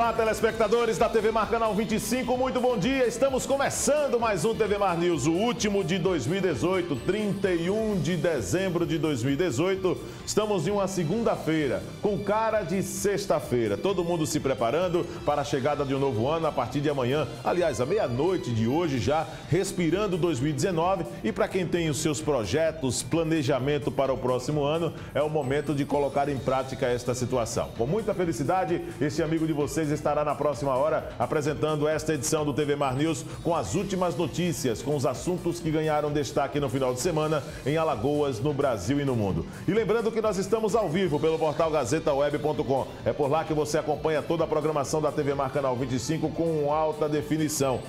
Olá, telespectadores da TV Mar Canal 25, muito bom dia. Estamos começando mais um TV Mar News, o último de 2018, 31 de dezembro de 2018. Estamos em uma segunda-feira, com cara de sexta-feira. Todo mundo se preparando para a chegada de um novo ano a partir de amanhã. Aliás, à meia-noite de hoje já, respirando 2019. E para quem tem os seus projetos, planejamento para o próximo ano, é o momento de colocar em prática esta situação. Com muita felicidade, esse amigo de vocês estará na próxima hora apresentando esta edição do TV Mar News com as últimas notícias, com os assuntos que ganharam destaque no final de semana em Alagoas, no Brasil e no mundo. E lembrando que nós estamos ao vivo pelo portal gazetaweb.com. É por lá que você acompanha toda a programação da TV Mar Canal 25 com alta definição.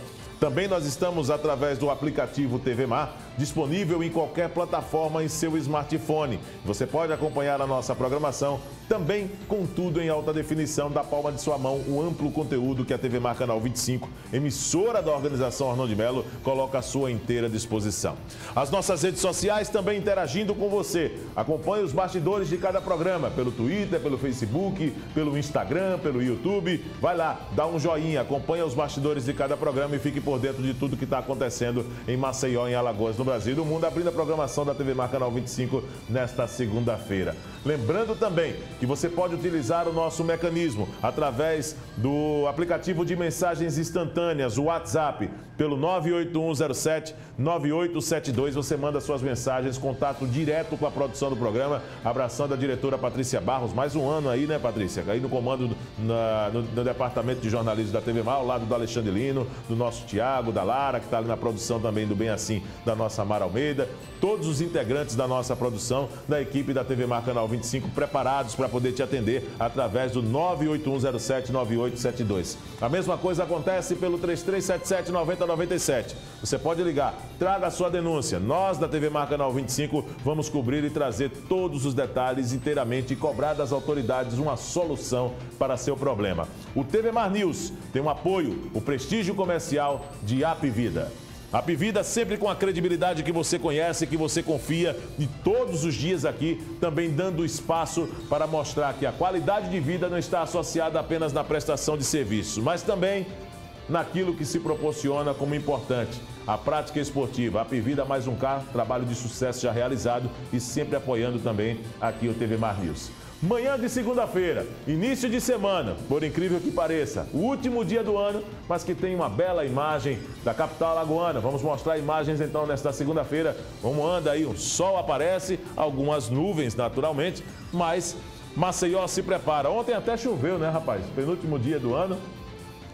Também nós estamos através do aplicativo TV Mar, disponível em qualquer plataforma em seu smartphone. Você pode acompanhar a nossa programação também com tudo em alta definição da palma de sua mão, o amplo conteúdo que a TV Mar Canal 25, emissora da organização Arnaldo de Melo, coloca à sua inteira disposição. As nossas redes sociais também interagindo com você. Acompanhe os bastidores de cada programa pelo Twitter, pelo Facebook, pelo Instagram, pelo YouTube. Vai lá, dá um joinha, acompanha os bastidores de cada programa e fique por dentro de tudo que está acontecendo em Maceió, em Alagoas, no Brasil e no mundo, abrindo a programação da TV Mar Canal 25 nesta segunda-feira. Lembrando também que você pode utilizar o nosso mecanismo através do aplicativo de mensagens instantâneas, o WhatsApp, pelo 98107 9872. Você manda suas mensagens, contato direto com a produção do programa. Abração da diretora Patrícia Barros, mais um ano aí, né, Patrícia? Aí no comando na, no, no, departamento de jornalismo da TV Mar, ao lado do Alexandre Lino, do nosso Tiago, da Lara, que está ali na produção também do Bem Assim, da nossa Mara Almeida. Todos os integrantes da nossa produção, da equipe da TV Mar Canal 25 preparados para poder te atender através do 981079872. A mesma coisa acontece pelo 3377 9097. Você pode ligar, traga a sua denúncia. Nós da TV Mar Canal 25 vamos cobrir e trazer todos os detalhes inteiramente e cobrar das autoridades uma solução para seu problema. O TV Mar News tem um apoio, o prestígio comercial de Apvida. A Pivida sempre com a credibilidade que você conhece, que você confia e todos os dias aqui também dando espaço para mostrar que a qualidade de vida não está associada apenas na prestação de serviços, mas também naquilo que se proporciona como importante, a prática esportiva. A Pivida mais um carro, trabalho de sucesso já realizado e sempre apoiando também aqui o TV Mar News. Manhã de segunda-feira, início de semana, por incrível que pareça, o último dia do ano, mas que tem uma bela imagem da capital alagoana. Vamos mostrar imagens então nesta segunda-feira. Como anda aí, o sol aparece, algumas nuvens naturalmente, mas Maceió se prepara. Ontem até choveu, né, rapaz? Penúltimo dia do ano.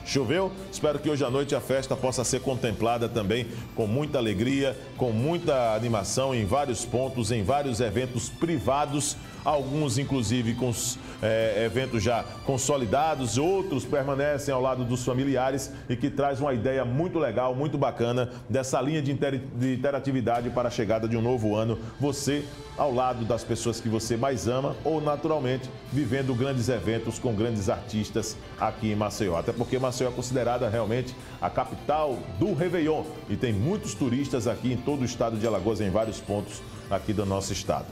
Choveu? Espero que hoje à noite a festa possa ser contemplada também com muita alegria, com muita animação em vários pontos, em vários eventos privados alguns inclusive com é, eventos já consolidados, outros permanecem ao lado dos familiares e que traz uma ideia muito legal, muito bacana dessa linha de, inter, de interatividade para a chegada de um novo ano. Você ao lado das pessoas que você mais ama ou naturalmente vivendo grandes eventos com grandes artistas aqui em Maceió. Até porque Maceió é considerada realmente a capital do Réveillon e tem muitos turistas aqui em todo o estado de Alagoas, em vários pontos aqui do nosso estado.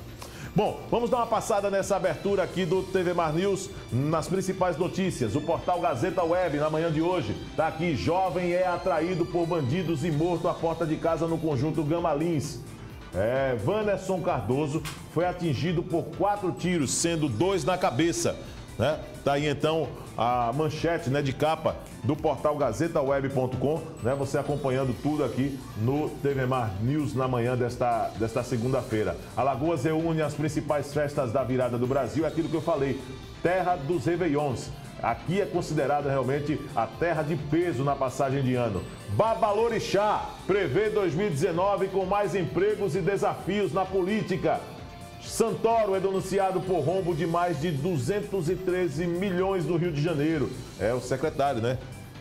Bom, vamos dar uma passada nessa abertura aqui do TV Mar News nas principais notícias. O portal Gazeta Web, na manhã de hoje, está aqui: jovem é atraído por bandidos e morto à porta de casa no conjunto Gamalins. É, Vanesson Cardoso foi atingido por quatro tiros, sendo dois na cabeça. Né? Tá aí então a manchete né, de capa do portal gazetaweb.com, né? Você acompanhando tudo aqui no TV Mar News na manhã desta, desta segunda-feira. Alagoas reúne as principais festas da virada do Brasil, é aquilo que eu falei, terra dos Réveillons. Aqui é considerada realmente a terra de peso na passagem de ano. Babalorixá prevê 2019 com mais empregos e desafios na política. Santoro é denunciado por rombo de mais de 213 milhões no Rio de Janeiro. É o secretário, né?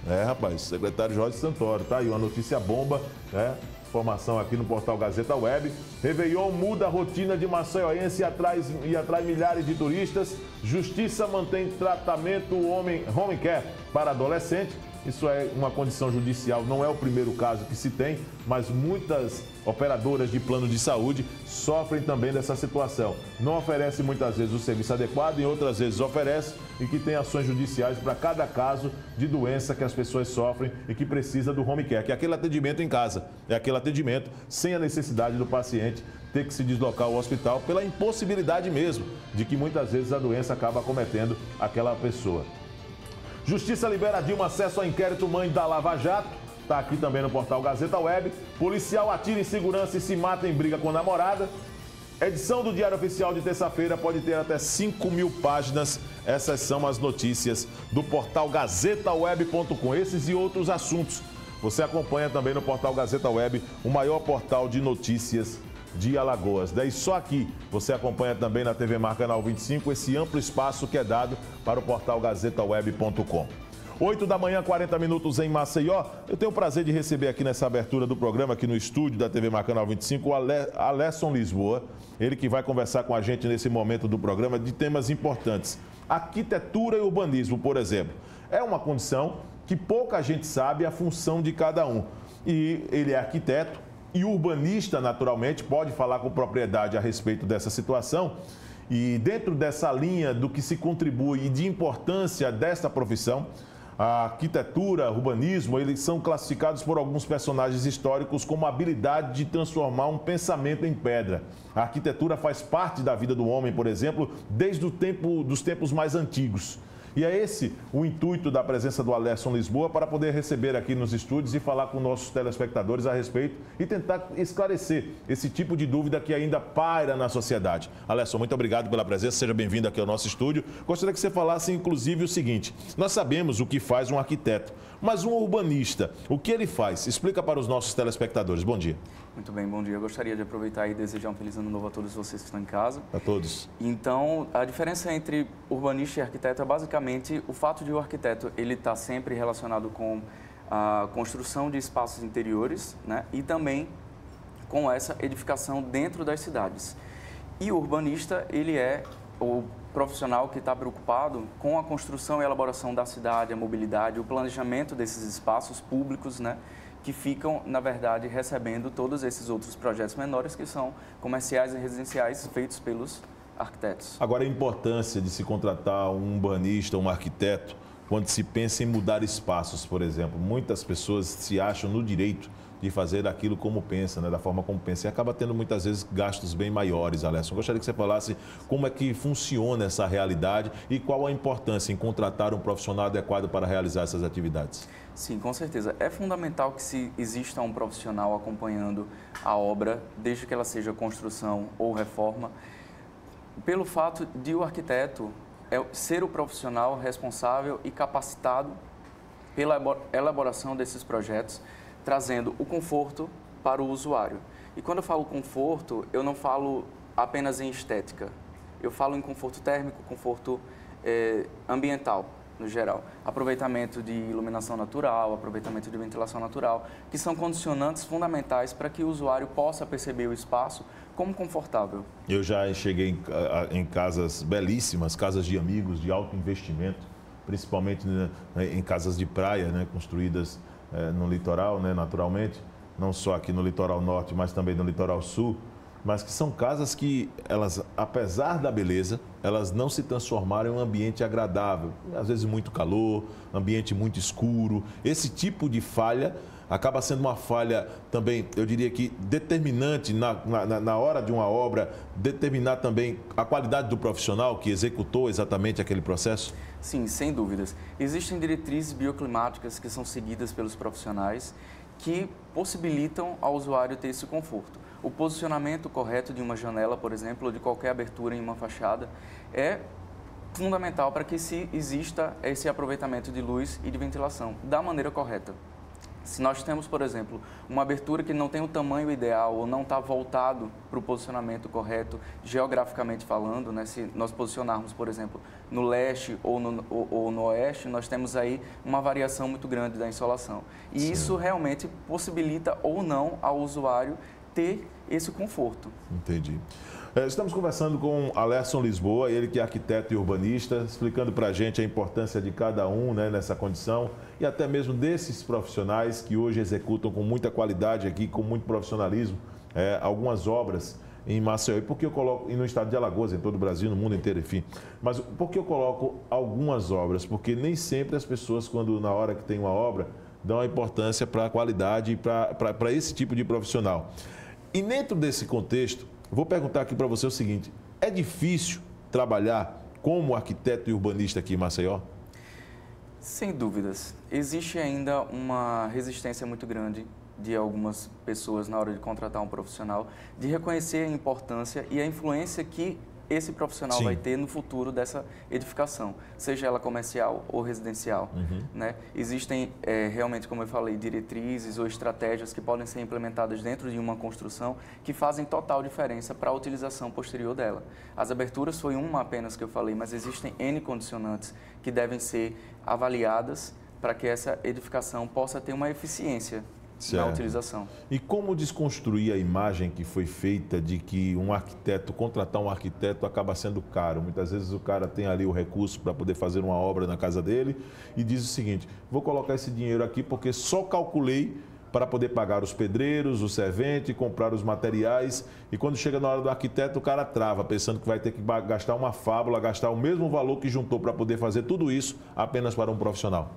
É, rapaz, secretário Jorge Santoro. Tá aí uma notícia bomba, né? Informação aqui no portal Gazeta Web. Réveillon muda a rotina de Maceióense e atrai, e atrai milhares de turistas. Justiça mantém tratamento homem, home care para adolescente. Isso é uma condição judicial, não é o primeiro caso que se tem, mas muitas operadoras de plano de saúde sofrem também dessa situação. Não oferece muitas vezes o serviço adequado e outras vezes oferece e que tem ações judiciais para cada caso de doença que as pessoas sofrem e que precisa do home care, que é aquele atendimento em casa, é aquele atendimento sem a necessidade do paciente ter que se deslocar ao hospital pela impossibilidade mesmo de que muitas vezes a doença acaba acometendo aquela pessoa. Justiça libera Dilma acesso ao inquérito mãe da Lava Jato. Está aqui também no portal Gazeta Web. Policial atira em segurança e se mata em briga com namorada. Edição do Diário Oficial de terça-feira pode ter até 5 mil páginas. Essas são as notícias do portal gazetaweb.com. Esses e outros assuntos você acompanha também no portal Gazeta Web, o maior portal de notícias de Alagoas. Daí só aqui você acompanha também na TV Mar Canal 25 esse amplo espaço que é dado para o portal gazetaweb.com. 8 da manhã, 40 minutos em Maceió. Eu tenho o prazer de receber aqui nessa abertura do programa, aqui no estúdio da TV Marcanal 25, o Alesson Lisboa. Ele que vai conversar com a gente nesse momento do programa de temas importantes. Arquitetura e urbanismo, por exemplo. É uma condição que pouca gente sabe a função de cada um. E ele é arquiteto, e urbanista, naturalmente, pode falar com propriedade a respeito dessa situação. E dentro dessa linha do que se contribui e de importância desta profissão, a arquitetura, urbanismo, eles são classificados por alguns personagens históricos como a habilidade de transformar um pensamento em pedra. A arquitetura faz parte da vida do homem, por exemplo, desde o tempo dos tempos mais antigos. E é esse o intuito da presença do Alesson Lisboa para poder receber aqui nos estúdios e falar com nossos telespectadores a respeito e tentar esclarecer esse tipo de dúvida que ainda paira na sociedade. Alesson, muito obrigado pela presença, seja bem-vindo aqui ao nosso estúdio. Gostaria que você falasse, inclusive, o seguinte: nós sabemos o que faz um arquiteto, mas um urbanista, o que ele faz? Explica para os nossos telespectadores. Bom dia. Muito bem, bom dia. Eu gostaria de aproveitar e desejar um feliz ano novo a todos vocês que estão em casa. A todos. Então, a diferença entre urbanista e arquiteto é basicamente o fato de o arquiteto ele estar tá sempre relacionado com a construção de espaços interiores, né? E também com essa edificação dentro das cidades. E o urbanista ele é o profissional que está preocupado com a construção e elaboração da cidade, a mobilidade, o planejamento desses espaços públicos, né? Que ficam, na verdade, recebendo todos esses outros projetos menores que são comerciais e residenciais feitos pelos arquitetos. Agora, a importância de se contratar um urbanista, um arquiteto, quando se pensa em mudar espaços, por exemplo. Muitas pessoas se acham no direito de fazer aquilo como pensa, né, da forma como pensa. E acaba tendo muitas vezes gastos bem maiores, Alessio. Eu gostaria que você falasse como é que funciona essa realidade e qual a importância em contratar um profissional adequado para realizar essas atividades. Sim, com certeza. É fundamental que se exista um profissional acompanhando a obra, desde que ela seja construção ou reforma, pelo fato de o arquiteto é ser o profissional responsável e capacitado pela elaboração desses projetos, trazendo o conforto para o usuário. E quando eu falo conforto, eu não falo apenas em estética. Eu falo em conforto térmico, conforto eh, ambiental, no geral. Aproveitamento de iluminação natural, aproveitamento de ventilação natural, que são condicionantes fundamentais para que o usuário possa perceber o espaço como confortável. Eu já cheguei em, em casas belíssimas, casas de amigos de alto investimento, principalmente né, em casas de praia, né, construídas é, no litoral, né, naturalmente, não só aqui no litoral norte, mas também no litoral sul, mas que são casas que elas, apesar da beleza, elas não se transformaram em um ambiente agradável. Às vezes muito calor, ambiente muito escuro. Esse tipo de falha acaba sendo uma falha também, eu diria que determinante na, na, na, hora de uma obra, determinar também a qualidade do profissional que executou exatamente aquele processo? Sim, sem dúvidas. Existem diretrizes bioclimáticas que são seguidas pelos profissionais que possibilitam ao usuário ter esse conforto. O posicionamento correto de uma janela, por exemplo, ou de qualquer abertura em uma fachada, é fundamental para que se exista esse aproveitamento de luz e de ventilação da maneira correta. Se nós temos, por exemplo, uma abertura que não tem o tamanho ideal ou não está voltado para o posicionamento correto, geograficamente falando, né? se nós posicionarmos, por exemplo, no leste ou no, ou, ou no oeste, nós temos aí uma variação muito grande da insolação. E Sim. isso realmente possibilita ou não ao usuário ter esse conforto. Entendi. É, estamos conversando com Alerson Lisboa, ele que é arquiteto e urbanista, explicando para a gente a importância de cada um né, nessa condição e até mesmo desses profissionais que hoje executam com muita qualidade aqui, com muito profissionalismo, é, algumas obras em Maceió. E por que eu coloco, e no estado de Alagoas, em todo o Brasil, no mundo inteiro, enfim. Mas por que eu coloco algumas obras? Porque nem sempre as pessoas, quando na hora que tem uma obra, dão a importância para a qualidade e para esse tipo de profissional. E dentro desse contexto, vou perguntar aqui para você o seguinte: é difícil trabalhar como arquiteto e urbanista aqui em Maceió? Sem dúvidas. Existe ainda uma resistência muito grande de algumas pessoas na hora de contratar um profissional, de reconhecer a importância e a influência que esse profissional Sim. vai ter no futuro dessa edificação, seja ela comercial ou residencial. Uhum. Né? Existem é, realmente, como eu falei, diretrizes ou estratégias que podem ser implementadas dentro de uma construção que fazem total diferença para a utilização posterior dela. As aberturas foi uma apenas que eu falei, mas existem N condicionantes que devem ser avaliadas para que essa edificação possa ter uma eficiência certo. na utilização. E como desconstruir a imagem que foi feita de que um arquiteto, contratar um arquiteto acaba sendo caro? Muitas vezes o cara tem ali o recurso para poder fazer uma obra na casa dele e diz o seguinte: vou colocar esse dinheiro aqui porque só calculei para poder pagar os pedreiros, o servente, comprar os materiais. E quando chega na hora do arquiteto, o cara trava, pensando que vai ter que gastar uma fábula, gastar o mesmo valor que juntou para poder fazer tudo isso apenas para um profissional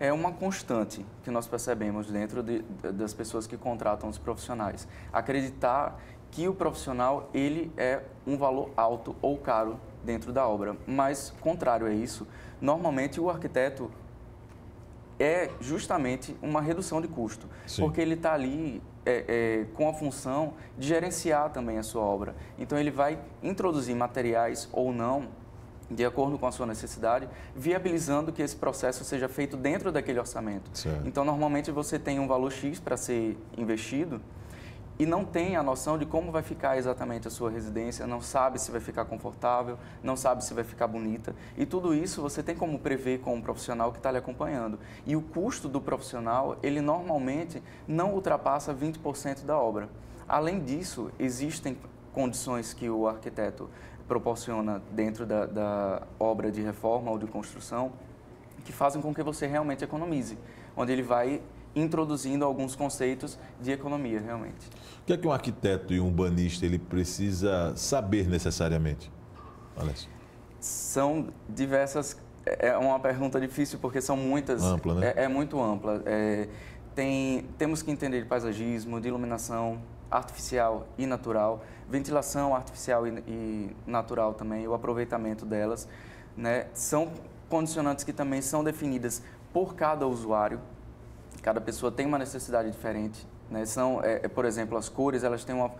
é uma constante que nós percebemos dentro de, das pessoas que contratam os profissionais. Acreditar que o profissional ele é um valor alto ou caro dentro da obra, mas contrário a isso, normalmente o arquiteto é justamente uma redução de custo, Sim. porque ele está ali é, é, com a função de gerenciar também a sua obra. Então ele vai introduzir materiais ou não de acordo com a sua necessidade, viabilizando que esse processo seja feito dentro daquele orçamento. Certo. Então, normalmente você tem um valor X para ser investido e não tem a noção de como vai ficar exatamente a sua residência, não sabe se vai ficar confortável, não sabe se vai ficar bonita. E tudo isso você tem como prever com um profissional que está lhe acompanhando. E o custo do profissional, ele normalmente não ultrapassa 20% da obra. Além disso, existem condições que o arquiteto proporciona dentro da, da obra de reforma ou de construção que fazem com que você realmente economize, onde ele vai introduzindo alguns conceitos de economia, realmente. O que é que um arquiteto e um urbanista ele precisa saber necessariamente, Alessio? São diversas. É, é uma pergunta difícil porque são muitas. Ampla, né? É, é muito ampla. É, tem, temos que entender de paisagismo, de iluminação, artificial e natural, ventilação artificial e, e natural também, o aproveitamento delas, né? São condicionantes que também são definidas por cada usuário. Cada pessoa tem uma necessidade diferente, né? São, é, é por exemplo, as cores, elas têm uma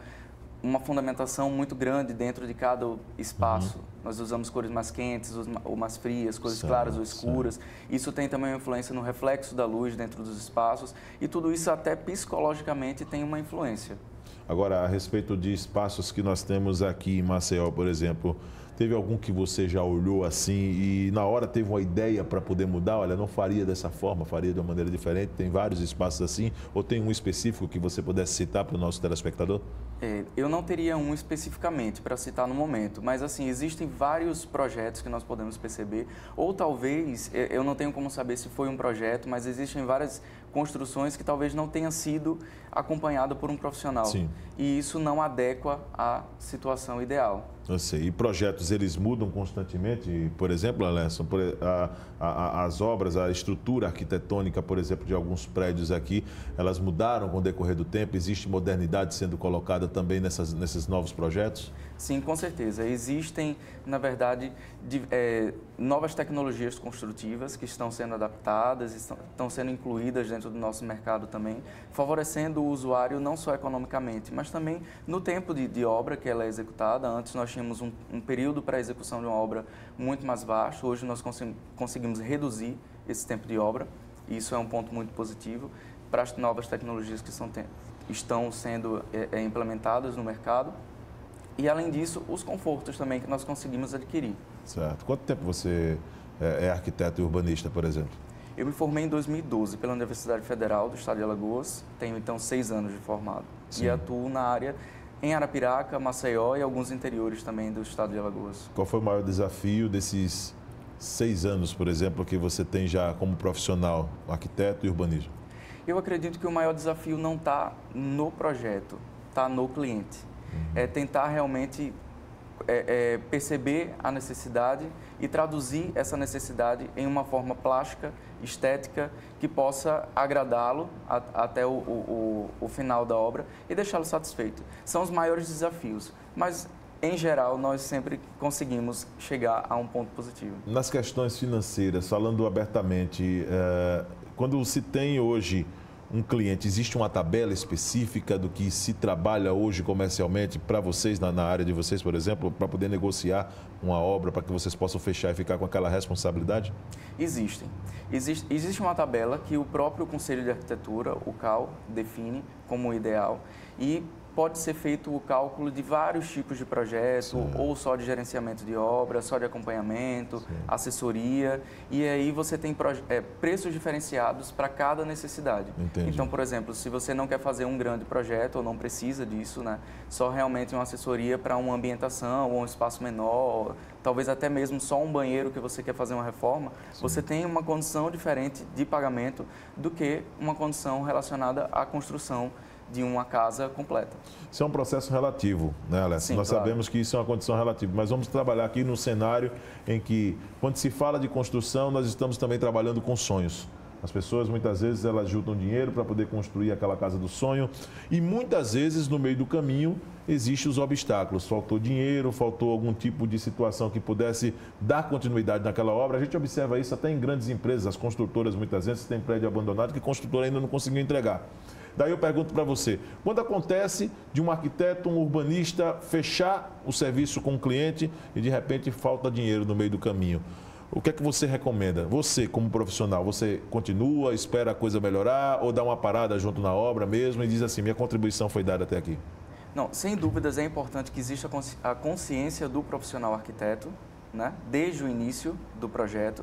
uma fundamentação muito grande dentro de cada espaço. Uhum. Nós usamos cores mais quentes ou mais frias, cores certo, claras ou escuras. Certo. Isso tem também uma influência no reflexo da luz dentro dos espaços e tudo isso até psicologicamente tem uma influência. Agora, a respeito de espaços que nós temos aqui em Maceió, por exemplo, Teve algum que você já olhou assim e na hora teve uma ideia para poder mudar? Olha, não faria dessa forma, faria de uma maneira diferente? Tem vários espaços assim? Ou tem um específico que você pudesse citar para o nosso telespectador? É, eu não teria um especificamente para citar no momento, mas assim, existem vários projetos que nós podemos perceber, ou talvez, é, eu não tenho como saber se foi um projeto, mas existem várias construções que talvez não tenha sido acompanhada por um profissional. Sim. E isso não adequa à situação ideal. Eu sei. E projetos, eles mudam constantemente? Por exemplo, Alesson, a, a, as obras, a estrutura arquitetônica, por exemplo, de alguns prédios aqui, elas mudaram com o decorrer do tempo? Existe modernidade sendo colocada também nessas, nesses novos projetos? Sim, com certeza. Existem, na verdade, de, é, novas tecnologias construtivas que estão sendo adaptadas, estão, estão sendo incluídas dentro do nosso mercado também, favorecendo o usuário não só economicamente, mas também no tempo de, de obra que ela é executada. Antes nós tínhamos um, um período para a execução de uma obra muito mais baixo, hoje nós conseguimos reduzir esse tempo de obra, e isso é um ponto muito positivo para as novas tecnologias que são, estão sendo é, é, implementadas no mercado e, além disso, os confortos também que nós conseguimos adquirir. Certo. Quanto tempo você é, é arquiteto e urbanista, por exemplo? Eu me formei em 2012 pela Universidade Federal do Estado de Alagoas, tenho então seis anos de formado Sim. e atuo na área em Arapiraca, Maceió e alguns interiores também do Estado de Alagoas. Qual foi o maior desafio desses seis anos, por exemplo, que você tem já como profissional, arquiteto e urbanismo? Eu acredito que o maior desafio não está no projeto, está no cliente. Uhum. É tentar realmente é, é, perceber a necessidade e traduzir essa necessidade em uma forma plástica, estética, que possa agradá-lo até o, o, o, final da obra e deixá-lo satisfeito. São os maiores desafios, mas em geral, nós sempre conseguimos chegar a um ponto positivo. Nas questões financeiras, falando abertamente, é, quando se tem hoje um cliente, existe uma tabela específica do que se trabalha hoje comercialmente para vocês, na, na, área de vocês, por exemplo, para poder negociar uma obra, para que vocês possam fechar e ficar com aquela responsabilidade? Existem. Existe, existe uma tabela que o próprio Conselho de Arquitetura, o CAL, define como ideal e pode ser feito o cálculo de vários tipos de projeto, Sim. ou só de gerenciamento de obra, só de acompanhamento, Sim. assessoria, e aí você tem é, preços diferenciados para cada necessidade. Entendi. Então, por exemplo, se você não quer fazer um grande projeto ou não precisa disso, né, só realmente uma assessoria para uma ambientação ou um espaço menor, talvez até mesmo só um banheiro que você quer fazer uma reforma, Sim. você tem uma condição diferente de pagamento do que uma condição relacionada à construção de uma casa completa. Isso é um processo relativo, né, Alex? Sim, Nós claro. sabemos que isso é uma condição relativa, mas vamos trabalhar aqui num cenário em que, quando se fala de construção, nós estamos também trabalhando com sonhos. As pessoas muitas vezes elas juntam dinheiro para poder construir aquela casa do sonho e muitas vezes no meio do caminho existem os obstáculos. Faltou dinheiro, faltou algum tipo de situação que pudesse dar continuidade naquela obra. A gente observa isso até em grandes empresas, as construtoras muitas vezes têm prédio abandonado que a construtora ainda não conseguiu entregar. Daí eu pergunto para você: quando acontece de um arquiteto, um urbanista fechar o serviço com o cliente e de repente falta dinheiro no meio do caminho? O que é que você recomenda? Você, como profissional, você continua, espera a coisa melhorar ou dá uma parada junto na obra mesmo e diz assim: minha contribuição foi dada até aqui? Não, sem dúvidas é importante que exista a consciência do profissional arquiteto, né, desde o início do projeto,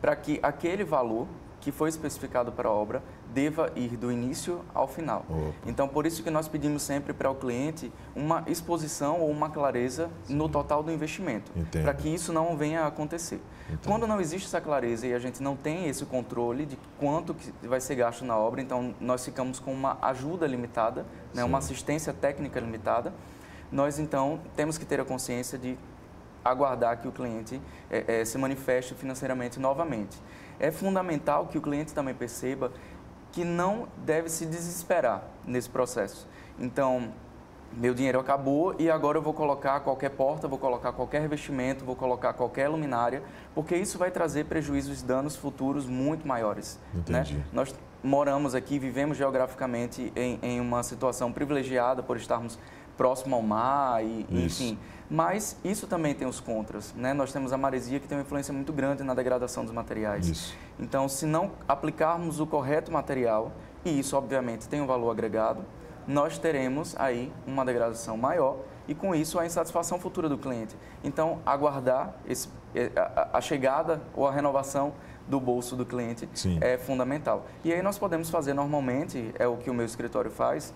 para que aquele valor que foi especificado para a obra deva ir do início ao final. Opa. Então, por isso que nós pedimos sempre para o cliente uma exposição ou uma clareza Sim. no total do investimento, para que isso não venha a acontecer. Entendo. Quando não existe essa clareza e a gente não tem esse controle de quanto que vai ser gasto na obra, então nós ficamos com uma ajuda limitada, né, uma assistência técnica limitada, nós então temos que ter a consciência de aguardar que o cliente é, é, se manifeste financeiramente novamente é fundamental que o cliente também perceba que não deve se desesperar nesse processo. Então, meu dinheiro acabou e agora eu vou colocar qualquer porta, vou colocar qualquer revestimento, vou colocar qualquer luminária, porque isso vai trazer prejuízos e danos futuros muito maiores. Né? Entendi. Né? Nós moramos aqui, vivemos geograficamente em, em, uma situação privilegiada por estarmos próximo ao mar e, enfim. Mas isso também tem os contras, né? Nós temos a maresia que tem uma influência muito grande na degradação dos materiais. Isso. Então, se não aplicarmos o correto material, e isso obviamente tem um valor agregado, nós teremos aí uma degradação maior e com isso a insatisfação futura do cliente. Então, aguardar esse, a, a chegada ou a renovação do bolso do cliente Sim. é fundamental. E aí nós podemos fazer normalmente, é o que o meu escritório faz,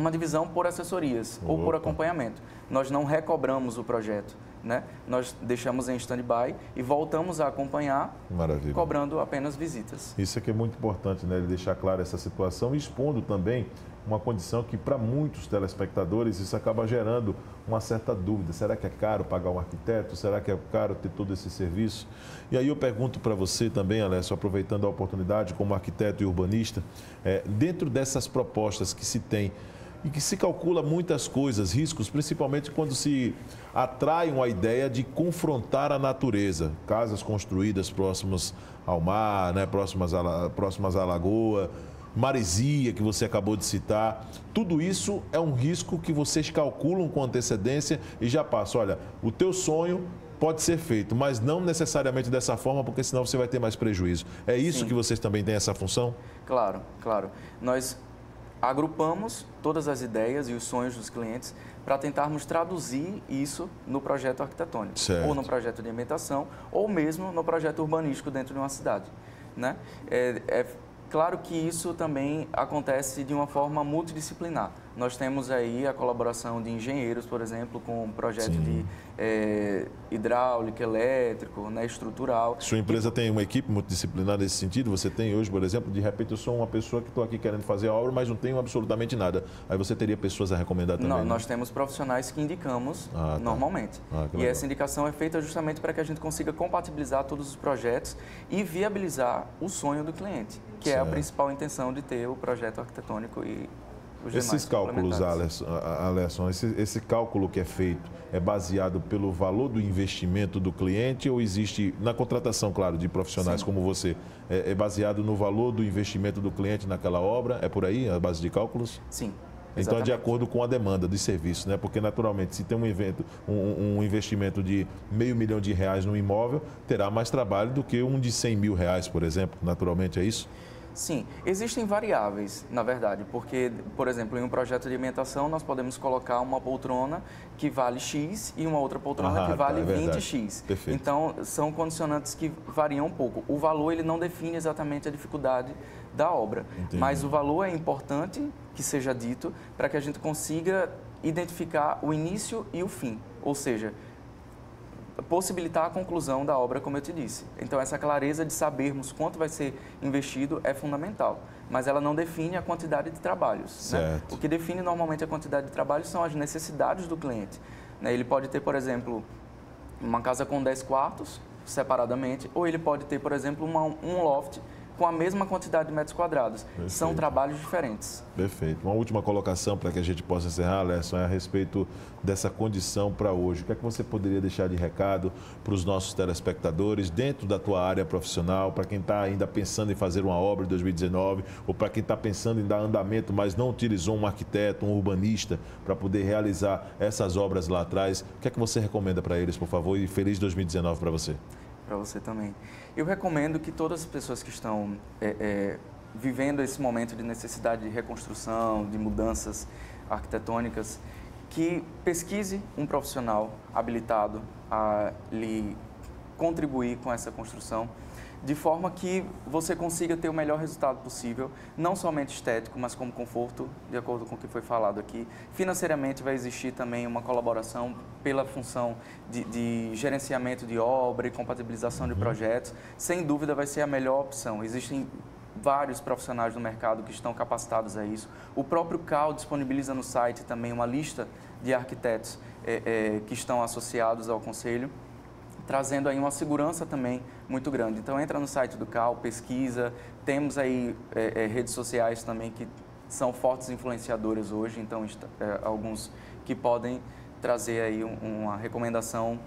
uma divisão por assessorias Opa. ou por acompanhamento. Nós não recobramos o projeto. Né? Nós deixamos em stand-by e voltamos a acompanhar, Maravilha. cobrando apenas visitas. Isso é que é muito importante, né? Deixar claro essa situação e expondo também uma condição que para muitos telespectadores isso acaba gerando uma certa dúvida. Será que é caro pagar um arquiteto? Será que é caro ter todo esse serviço? E aí eu pergunto para você também, Alessio, aproveitando a oportunidade como arquiteto e urbanista, é, dentro dessas propostas que se tem, e que se calcula muitas coisas, riscos, principalmente quando se atrai uma ideia de confrontar a natureza. Casas construídas próximas ao mar, né, próximas, à, próximas à lagoa, maresia que você acabou de citar. Tudo isso é um risco que vocês calculam com antecedência e já passa. Olha, o teu sonho pode ser feito, mas não necessariamente dessa forma, porque senão você vai ter mais prejuízo. É isso Sim. que vocês também têm essa função? Claro, claro. Nós agrupamos todas as ideias e os sonhos dos clientes para tentarmos traduzir isso no projeto arquitetônico, certo. ou no projeto de ambientação, ou mesmo no projeto urbanístico dentro de uma cidade. Né? É, é claro que isso também acontece de uma forma multidisciplinar. Nós temos aí a colaboração de engenheiros, por exemplo, com um projeto Sim. de é, hidráulica, elétrico, né, estrutural. Sua empresa e... tem uma equipe multidisciplinar nesse sentido? Você tem hoje, por exemplo, de repente eu sou uma pessoa que estou aqui querendo fazer a obra, mas não tenho absolutamente nada. Aí você teria pessoas a recomendar também? Não, né? nós temos profissionais que indicamos ah, tá. normalmente. Ah, e essa indicação é feita justamente para que a gente consiga compatibilizar todos os projetos e viabilizar o sonho do cliente, que certo. é a principal intenção de ter o projeto arquitetônico e esses cálculos, Alisson, esse, esse cálculo que é feito é baseado pelo valor do investimento do cliente ou existe, na contratação, claro, de profissionais Sim. como você, é, é, baseado no valor do investimento do cliente naquela obra? É por aí a base de cálculos? Sim. Então, é de acordo com a demanda de serviço, né? Porque, naturalmente, se tem um, evento, um, um, investimento de meio milhão de reais no imóvel, terá mais trabalho do que um de 100 mil reais, por exemplo. Naturalmente, é isso? Sim, existem variáveis, na verdade, porque, por exemplo, em um projeto de alimentação, nós podemos colocar uma poltrona que vale X e uma outra poltrona que vale tá, é 20X. Perfeito. Então, são condicionantes que variam um pouco. O valor, ele não define exatamente a dificuldade da obra, Entendi. mas o valor é importante que seja dito para que a gente consiga identificar o início e o fim, ou seja, possibilitar a conclusão da obra, como eu te disse. Então, essa clareza de sabermos quanto vai ser investido é fundamental, mas ela não define a quantidade de trabalhos. Né? O que define normalmente a quantidade de trabalhos são as necessidades do cliente. Né? Ele pode ter, por exemplo, uma casa com 10 quartos, separadamente, ou ele pode ter, por exemplo, uma, um loft com a mesma quantidade de metros quadrados. Perfeito. São trabalhos diferentes. Perfeito. Uma última colocação para que a gente possa encerrar, Alesson, é a respeito dessa condição para hoje. O que é que você poderia deixar de recado para os nossos telespectadores dentro da tua área profissional, para quem está ainda pensando em fazer uma obra em 2019 ou para quem está pensando em dar andamento, mas não utilizou um arquiteto, um urbanista para poder realizar essas obras lá atrás? O que é que você recomenda para eles, por favor? E feliz 2019 para você. Para você também. Eu recomendo que todas as pessoas que estão é, é, vivendo esse momento de necessidade de reconstrução, de mudanças arquitetônicas, que pesquise um profissional habilitado a lhe contribuir com essa construção de forma que você consiga ter o melhor resultado possível, não somente estético, mas como conforto, de acordo com o que foi falado aqui. Financeiramente vai existir também uma colaboração pela função de, de gerenciamento de obra e compatibilização de uhum. projetos. Sem dúvida vai ser a melhor opção. Existem vários profissionais no mercado que estão capacitados a isso. O próprio CAL disponibiliza no site também uma lista de arquitetos é, é, que estão associados ao conselho trazendo aí uma segurança também muito grande. Então entra no site do CAL, pesquisa, temos aí é, é, redes sociais também que são fortes influenciadores hoje, então é, alguns que podem trazer aí um, uma recomendação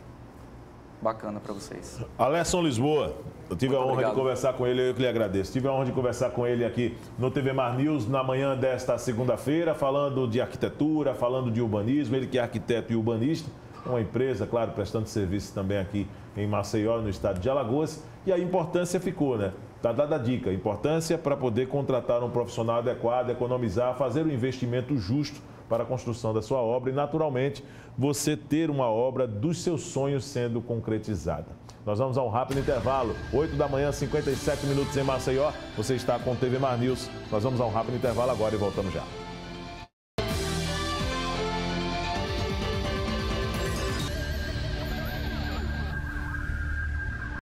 bacana para vocês. Alesson Lisboa, eu tive Muito a honra obrigado. de conversar com ele, eu que lhe agradeço. Tive a honra de conversar com ele aqui no TV Mar News na manhã desta segunda-feira, falando de arquitetura, falando de urbanismo, ele que é arquiteto e urbanista uma empresa, claro, prestando serviço também aqui em Maceió, no estado de Alagoas, e a importância ficou, né? Está dada a dica, importância para poder contratar um profissional adequado, economizar, fazer o um investimento justo para a construção da sua obra e, naturalmente, você ter uma obra dos seus sonhos sendo concretizada. Nós vamos a um rápido intervalo, 8 da manhã, 57 minutos em Maceió. Você está com o TV Mar News. Nós vamos a um rápido intervalo agora e voltamos já.